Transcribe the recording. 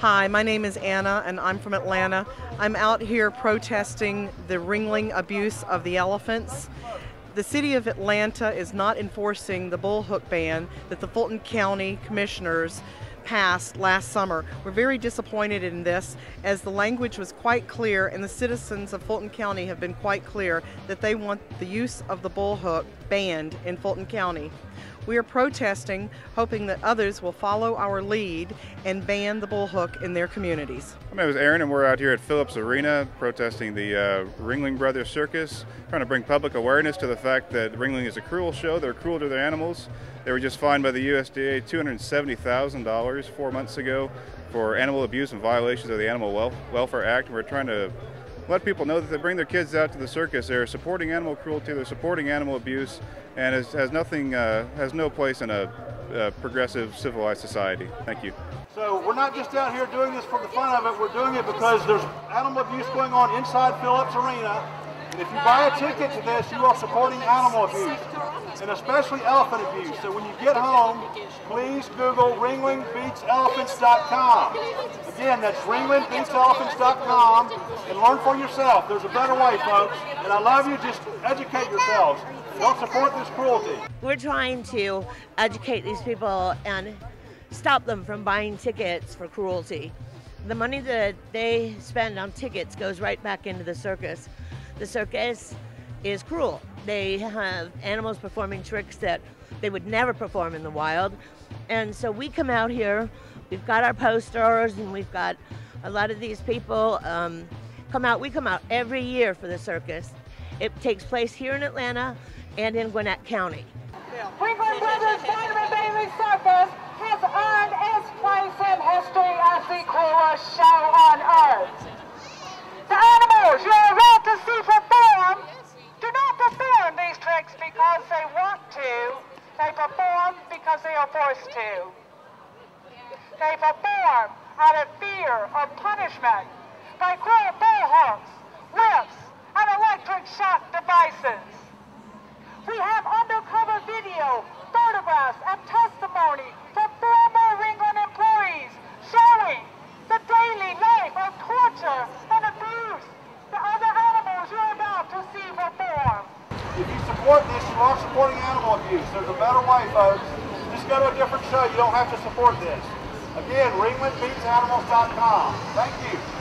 Hi, my name is Anna and I'm from Atlanta. I'm out here protesting the ringling abuse of the elephants. The city of Atlanta is not enforcing the bullhook ban that the Fulton County commissioners passed last summer. We're very disappointed in this as the language was quite clear and the citizens of Fulton County have been quite clear that they want the use of the bullhook banned in Fulton County. We are protesting, hoping that others will follow our lead and ban the bullhook in their communities. My name is Aaron, and we're out here at Philips Arena protesting the uh, Ringling Brothers Circus, trying to bring public awareness to the fact that Ringling is a cruel show. They're cruel to their animals. They were just fined by the USDA $270,000 four months ago for animal abuse and violations of the Animal Welfare Act. We're trying to let people know that they bring their kids out to the circus. They're supporting animal cruelty, they're supporting animal abuse, and has, has nothing, uh, has no place in a, a progressive, civilized society. Thank you. So we're not just out here doing this for the fun of it. We're doing it because there's animal abuse going on inside Philips Arena. If you buy a ticket to this, you are supporting animal abuse, and especially elephant abuse. So when you get home, please Google ringlingbeatselephants.com. Again, that's ringlingbeatselephants.com, and learn for yourself. There's a better way, folks. And I love you. Just educate yourselves. Don't support this cruelty. We're trying to educate these people and stop them from buying tickets for cruelty. The money that they spend on tickets goes right back into the circus. The circus is cruel. They have animals performing tricks that they would never perform in the wild. And so we come out here, we've got our posters, and we've got a lot of these people um, come out. We come out every year for the circus. It takes place here in Atlanta and in Gwinnett County. Ringling Brothers Barnum Bailey Circus has earned its place in history as the show on earth. The animals you're about to see perform do not perform these tricks because they want to. They perform because they are forced. They perform out of fear of punishment by cruel bull hooks, whips, and electric shock devices. We have undercover video, photographs, and testimony from former Ringling employees showing the daily life of torture and abuse the other animals you're about to see perform. If you support this, you are supporting animal abuse. There's a better way, folks. Go to a different show. You don't have to support this. Again, ringlingbeatsanimals.com. Thank you.